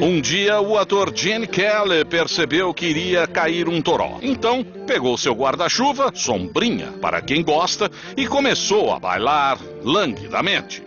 Um dia, o ator Gene Kelly percebeu que iria cair um toró. Então, pegou seu guarda-chuva, sombrinha para quem gosta, e começou a bailar languidamente.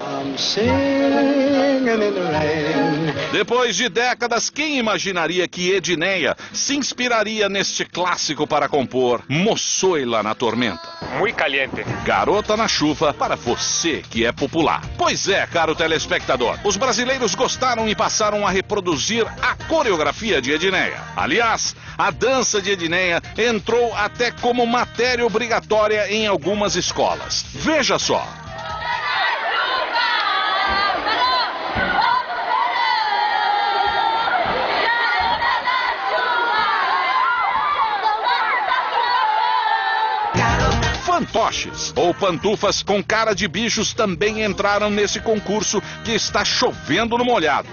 Depois de décadas, quem imaginaria que Edneia se inspiraria neste clássico para compor Moçoila na Tormenta? Muito caliente. Garota na chuva para você que é popular. Pois é, caro telespectador, os brasileiros gostaram e passaram a reproduzir a coreografia de Edneia. Aliás, a dança de Edneia entrou até como matéria obrigatória em algumas escolas. Veja só. Fantoches ou pantufas com cara de bichos também entraram nesse concurso que está chovendo no molhado.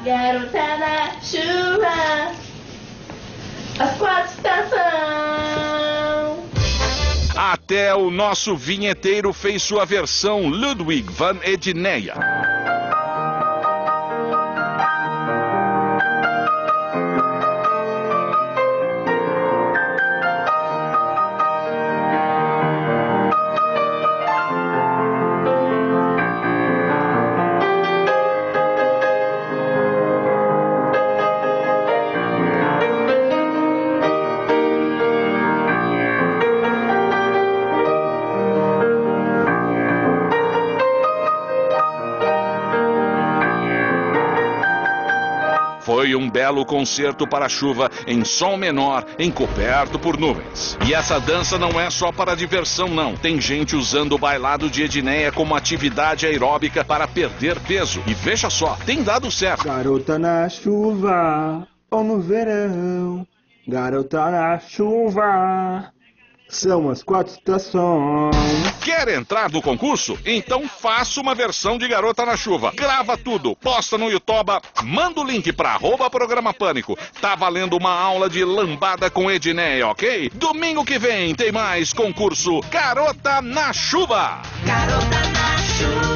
Chuva, as quatro estações. Até o nosso vinheteiro fez sua versão Ludwig van Edneia. Foi um belo concerto para chuva em sol menor, encoberto por nuvens. E essa dança não é só para diversão, não. Tem gente usando o bailado de Edneia como atividade aeróbica para perder peso. E veja só, tem dado certo. Garota na chuva ou no verão, garota na chuva. São as quatro estações. Quer entrar no concurso? Então faça uma versão de Garota na Chuva. Grava tudo, posta no YouTube, manda o link para arroba programa Pânico. Tá valendo uma aula de lambada com Edneia, ok? Domingo que vem tem mais concurso Garota na Chuva. Garota na chuva.